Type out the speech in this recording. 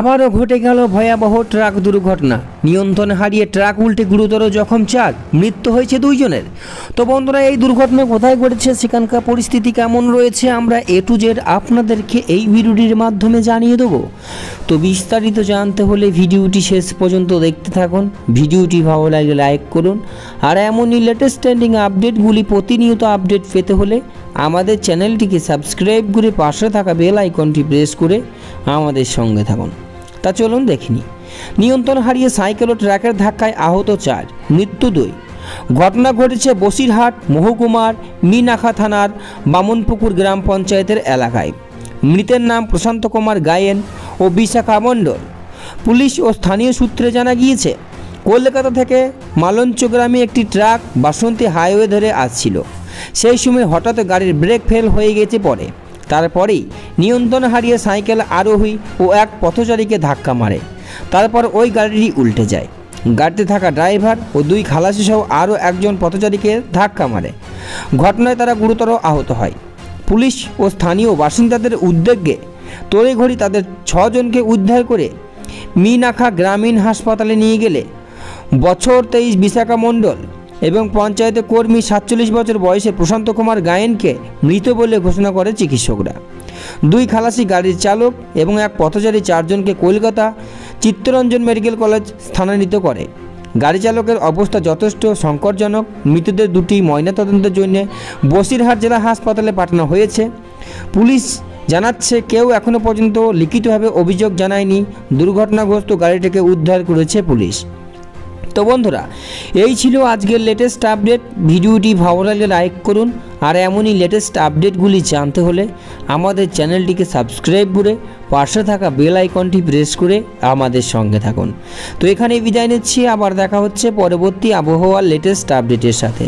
আবারও ঘটে গেল ভয়াবহ ট্রাক দুর্ঘটনা। নিয়ন্ত্রণ হারিয়ে ট্রাক উল্টে গুরুতর জখম চার। মৃত্যু হয়েছে দুইজনের। তো বন্ধুরা, এই দুর্ঘটনা কোথায় ঘটেছে, সেখানকার পরিস্থিতি কেমন রয়েছে, আমরা এ টু জেড আপনাদেরকে এই ভিডিওটির মাধ্যমে জানিয়ে দেবো। তো বিস্তারিত জানতে হলে ভিডিওটি শেষ পর্যন্ত দেখতে থাকুন। ভিডিওটি ভালো লাগলে লাইক করুন। আর এমনই লেটেস্ট ট্রেন্ডিং আপডেটগুলি প্রতিনিয়ত আপডেট পেতে হলে আমাদের চ্যানেলটিকে সাবস্ক্রাইব করে পাশে থাকা বেল আইকনটি প্রেস করে আমাদের সঙ্গে থাকুন। তা চলুন দেখিনি। নিয়ন্ত্রণ হারিয়ে সাইকেল ও ট্রাকের ধাক্কায় আহত চার, মৃত্যু দুই। ঘটনা ঘটেছে বসিরহাট, মহকুমার, মিনাখা থানার বামনপুকুর গ্রাম পঞ্চায়েতের এলাকায়। মৃতের নাম প্রশান্ত কুমার গায়েন ও বিশাখা মণ্ডল। পুলিশ ও স্থানীয় সূত্রে জানা গিয়েছে, কলকাতা থেকে মালঞ্চ গ্রামে একটি ট্রাক বাসন্তী হাইওয়ে ধরে আসছিল। সেই সময় হঠাৎ গাড়ির ব্রেক ফেল হয়ে গেছে পরে। তারপরেই নিয়ন্ত্রণ হারিয়ে সাইকেল আরোহী ও এক পথচারীকে ধাক্কা মারে। তারপর ওই গাড়িটি উল্টে যায়। গাড়িতে থাকা ড্রাইভার ও দুই খালাসি সহ আরও একজন পথচারীকে ধাক্কা মারে। ঘটনায় তারা গুরুতর আহত হয়। পুলিশ ও স্থানীয় বাসিন্দাদের উদ্যোগে তড়িঘড়ি তাদের ছজনকে উদ্ধার করে মিনাখা গ্রামীণ হাসপাতালে নিয়ে গেলে বছর তেইশ বিশাখা মণ্ডল এবং পঞ্চায়েতে কর্মী সাতচল্লিশ বছর বয়সে প্রশান্ত কুমার গায়েনকে মৃত বলে ঘোষণা করে চিকিৎসকরা। দুই খালাসি গাড়ির চালক এবং এক পথচারী চারজনকে কলকাতা চিত্তরঞ্জন মেডিকেল কলেজ স্থানান্তরিত করে। গাড়ি চালকের অবস্থা যথেষ্ট সংকটজনক। মৃতদের দুটি ময়নাতদন্তের জন্য বসিরহাট জেলা হাসপাতালে পাঠানো হয়েছে। পুলিশ জানাচ্ছে কেউ এখনও পর্যন্ত লিখিতভাবে অভিযোগ জানায়নি। দুর্ঘটনাগ্রস্ত গাড়িটিকে উদ্ধার করেছে পুলিশ। তো বন্ধুরা, এই ছিল আজকের লেটেস্ট আপডেট ভিডিওটি ভালো লাগলে লাইক করুন, আর এমনই লেটেস্ট আপডেটগুলি জানতে হলে আমাদের চ্যানেলটিকে সাবস্ক্রাইব করে পাশে থাকা বেল আইকনটি প্রেস করে আমাদের সঙ্গে থাকুন। তো এখানে বিদায় নিচ্ছি, আবার দেখা হচ্ছে পরবর্তী আবহাওয়ার লেটেস্ট আপডেটের সাথে।